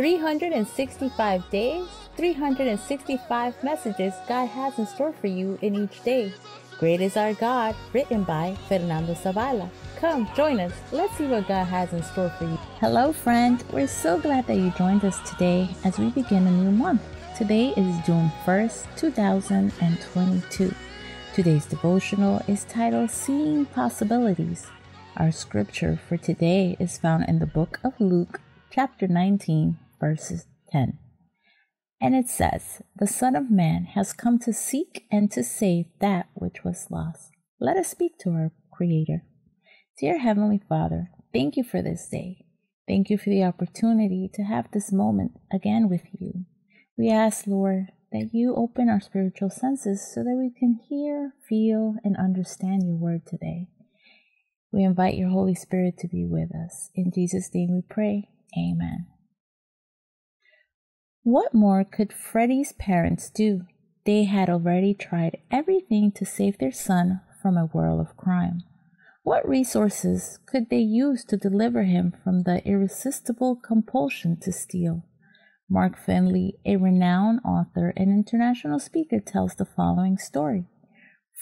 365 days, 365 messages God has in store for you in each day. Great is Our God, written by Fernando Zabala. Come, join us. Let's see what God has in store for you. Hello, friend. We're so glad that you joined us today as we begin a new month. Today is June 1st, 2022. Today's devotional is titled Seeing Possibilities. Our scripture for today is found in the book of Luke, chapter 19, verses 10. And it says, The Son of Man has come to seek and to save that which was lost. Let us speak to our Creator. Dear Heavenly Father, thank you for this day. Thank you for the opportunity to have this moment again with you. We ask, Lord, that you open our spiritual senses so that we can hear, feel, and understand your word today. We invite your Holy Spirit to be with us. In Jesus' name we pray. Amen. What more could Freddie's parents do? They had already tried everything to save their son from a world of crime. What resources could they use to deliver him from the irresistible compulsion to steal? Mark Finley, a renowned author and international speaker, tells the following story.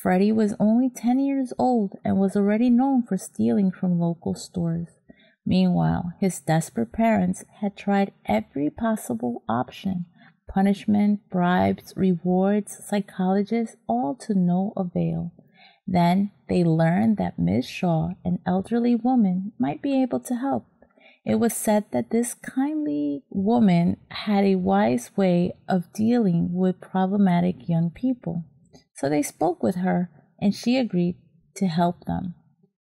Freddie was only 10 years old and was already known for stealing from local stores. Meanwhile, his desperate parents had tried every possible option punishment, bribes, rewards, psychologists, all to no avail. Then they learned that Miss Shaw, an elderly woman, might be able to help. It was said that this kindly woman had a wise way of dealing with problematic young people. So they spoke with her, and she agreed to help them.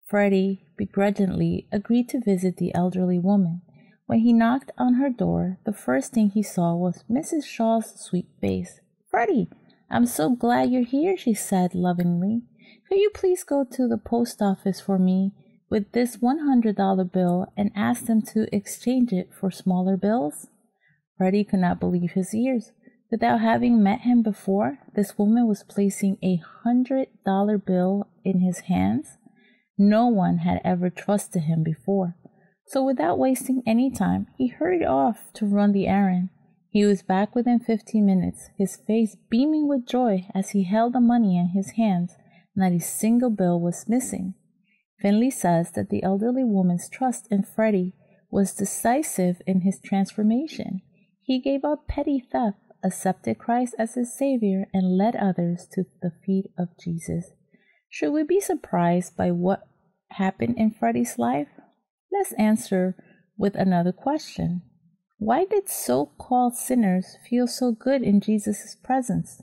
Freddie begrudgingly agreed to visit the elderly woman. When he knocked on her door, the first thing he saw was Mrs. Shaw's sweet face. Freddie, I'm so glad you're here, she said lovingly. Could you please go to the post office for me with this $100 bill and ask them to exchange it for smaller bills? Freddie could not believe his ears. Without having met him before, this woman was placing a $100 bill in his hands. No one had ever trusted him before. So without wasting any time, he hurried off to run the errand. He was back within 15 minutes, his face beaming with joy as he held the money in his hands. Not a single bill was missing. Finley says that the elderly woman's trust in Freddie was decisive in his transformation. He gave up petty theft, accepted Christ as his Savior, and led others to the feet of Jesus. Should we be surprised by what happened in Freddie's life? Let's answer with another question. Why did so called sinners feel so good in Jesus' presence?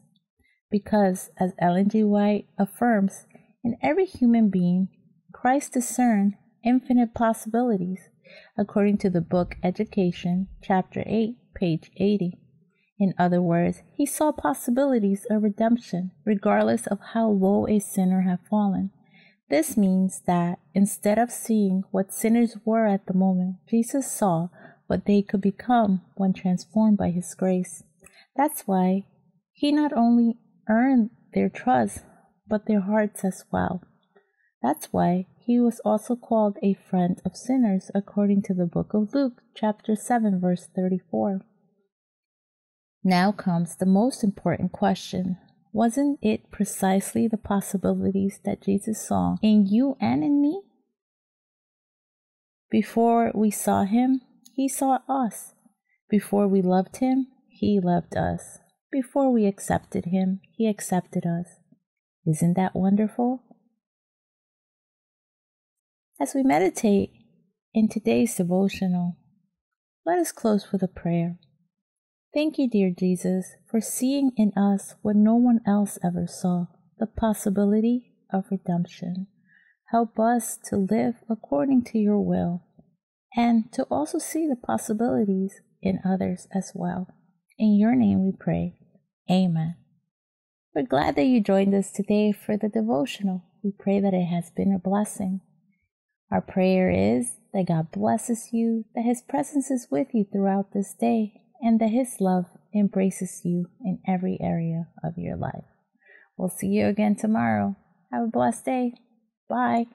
Because, as Ellen G. White affirms, in every human being, Christ discerned infinite possibilities, according to the book Education, chapter 8, page 80. In other words, he saw possibilities of redemption regardless of how low a sinner had fallen. This means that instead of seeing what sinners were at the moment, Jesus saw what they could become when transformed by his grace. That's why he not only earned their trust, but their hearts as well. That's why he was also called a friend of sinners, according to the book of Luke, chapter 7, verse 34. Now comes the most important question. Wasn't it precisely the possibilities that Jesus saw in you and in me? Before we saw him, he saw us. Before we loved him, he loved us. Before we accepted him, he accepted us. Isn't that wonderful? As we meditate in today's devotional, let us close with a prayer. Thank you, dear Jesus, for seeing in us what no one else ever saw the possibility of redemption. Help us to live according to your will and to also see the possibilities in others as well. In your name we pray. Amen. We're glad that you joined us today for the devotional. We pray that it has been a blessing. Our prayer is that God blesses you, that His presence is with you throughout this day, and that His love embraces you in every area of your life. We'll see you again tomorrow. Have a blessed day. Bye.